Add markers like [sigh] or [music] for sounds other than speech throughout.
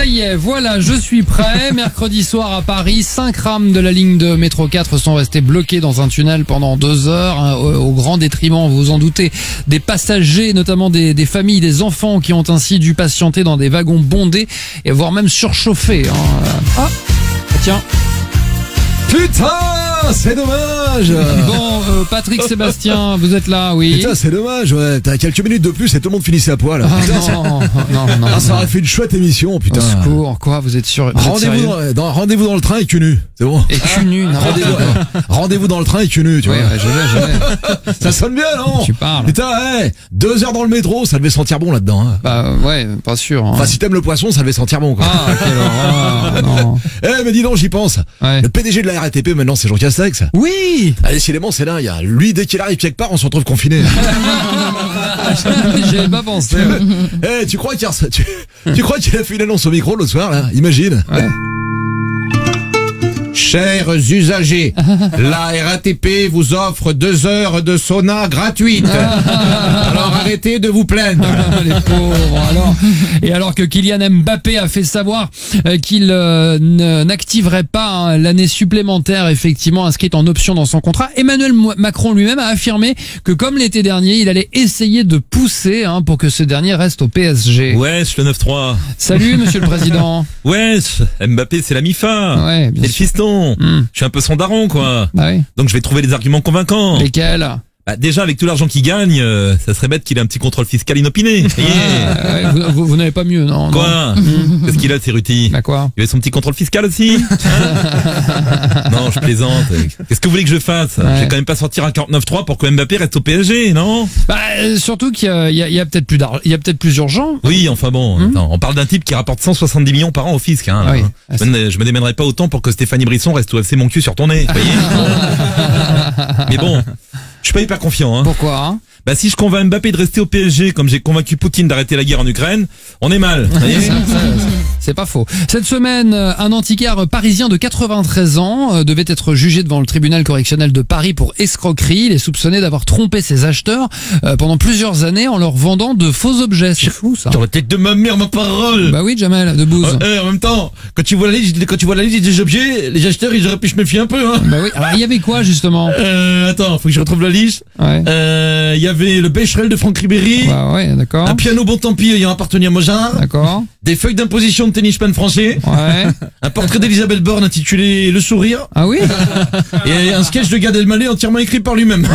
Ça y est, voilà, je suis prêt. [laughs] Mercredi soir à Paris, cinq rames de la ligne de métro 4 sont restées bloquées dans un tunnel pendant deux heures, hein, au, au grand détriment, vous vous en doutez, des passagers, notamment des, des familles, des enfants qui ont ainsi dû patienter dans des wagons bondés et voire même surchauffés. hein. Ah, tiens. Putain, c'est dommage Bon, euh, Patrick Sébastien, vous êtes là, oui. Putain, c'est dommage, ouais. T'as quelques minutes de plus et tout le monde finissait à poil. Ah, Putain, ça- non, non, non, ah, ça aurait fait une chouette émission, Au putain. secours, quoi, vous êtes sûr Rendez-vous dans, dans- rendez-vous dans le train et cul nu. C'est bon. Et cul nu, [laughs] [laughs] Rendez-vous dans le train et cul nu, tu Ouais, vois. ouais, je vais. [laughs] Ça sonne bien, non Tu parles. Putain, hey, deux heures dans le métro, ça devait sentir bon là-dedans. Hein. Bah ouais, pas sûr. Hein. Enfin, si t'aimes le poisson, ça devait sentir bon, quoi. Ah, quelle horreur. non. Eh, mais dis donc, j'y pense. Ouais. Le PDG de la RATP, maintenant, c'est Jean Castex. Oui Ah, décidément, c'est dingue. hein. Lui, dès qu'il arrive quelque part, on se retrouve confiné. [laughs] J'avais pas pensé. Eh, tu crois qu'il a, tu, tu crois qu'il a fait une annonce au micro l'autre soir, là? Imagine. Chers usagers, [laughs] la RATP vous offre deux heures de sauna gratuite. [laughs] Alors arrêtez de vous plaindre. [laughs] Les pauvres, alors. Et alors que Kylian Mbappé a fait savoir euh, qu'il euh, n'activerait pas hein, l'année supplémentaire effectivement inscrite en option dans son contrat, Emmanuel Macron lui-même a affirmé que comme l'été dernier, il allait essayer de pousser hein, pour que ce dernier reste au PSG. Wesh, le 9-3. Salut Monsieur le Président. Wesh, Mbappé, c'est la MIFA. Ouais, bien le. Hmm. Je suis un peu son daron, quoi. Bah oui. Donc je vais trouver des arguments convaincants. Lesquels? Bah, déjà, avec tout l'argent qu'il gagne, euh, ça serait bête qu'il ait un petit contrôle fiscal inopiné. Ah, vous vous- vous n'avez pas mieux, non. Quoi Qu'est-ce qu'il a, [laughs] Cerruti Bah quoi Il avait son petit contrôle fiscal aussi Hein [laughs] Non, je plaisante. Qu'est-ce que vous voulez que je fasse Je vais quand même pas sortir un 49-3 pour que Mbappé reste au PSG, non Bah euh, surtout qu'il y a, peut-être plus d'argent, il y a peut-être plus urgent. Oui, enfin bon, attends, on parle d'un type qui rapporte 170 millions par an au fisc. Hein, Ah oui. là. je, me, je me démènerai pas autant pour que Stéphanie Brisson reste au FC mon cul sur ton nez. vous voyez [laughs] Mais bon, suis pas hyper confiant. Hein. Pourquoi hein Bah si je convainc Mbappé de rester au PSG comme j'ai convaincu Poutine d'arrêter la guerre en Ukraine, on est mal. [laughs] vous voyez C'est pas faux. Cette semaine, euh, un antiquaire parisien de 93 ans euh, devait être jugé devant le tribunal correctionnel de Paris pour escroquerie. Il est soupçonné d'avoir trompé ses acheteurs euh, pendant plusieurs années en leur vendant de faux objets. C'est fou ça. Sur la tête de ma mère, ma parole Bah oui, Jamel, de Bouze. Eh, en même temps, quand tu vois la liste, quand tu vois la liste des objets, les acheteurs, ils auraient pu se méfier un peu. Hein. Bah oui. Alors il y avait quoi justement? Euh, attends, faut que je retrouve la liste. Ouais. Euh, Il y avait le Becherel de Franck Ribéry, Bah ouais, d'accord. un piano bon tant pis ayant appartenu à Mozart, D'accord. Des feuilles d'imposition de tennisman français, Ouais. [laughs] un portrait d'Elisabeth Borne intitulé Le Sourire, Ah oui et un sketch de Gad Elmaleh entièrement écrit par lui-même.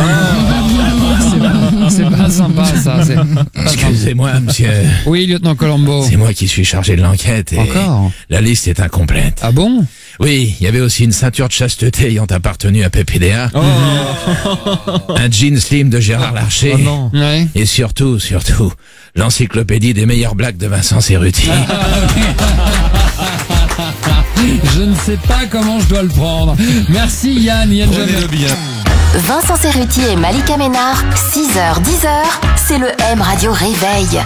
C'est pas sympa ça. c'est pas [laughs] sympa. Excusez-moi, monsieur. Oui, lieutenant Colombo. C'est moi qui suis chargé de l'enquête et Encore la liste est incomplète. Ah bon? Oui, il y avait aussi une ceinture de chasteté ayant appartenu à PPDA, [laughs] un jean slim de Gérard Larcher, Ouais. et surtout, surtout, l'encyclopédie des meilleures blagues de Vincent Cerruti. [laughs] Je ne sais pas comment je dois le prendre. Merci Yann, Yann Jamel. Prenez-le bien. Vincent Cerruti et Malika Ménard, 6h, 10h, c'est le M Radio Réveil.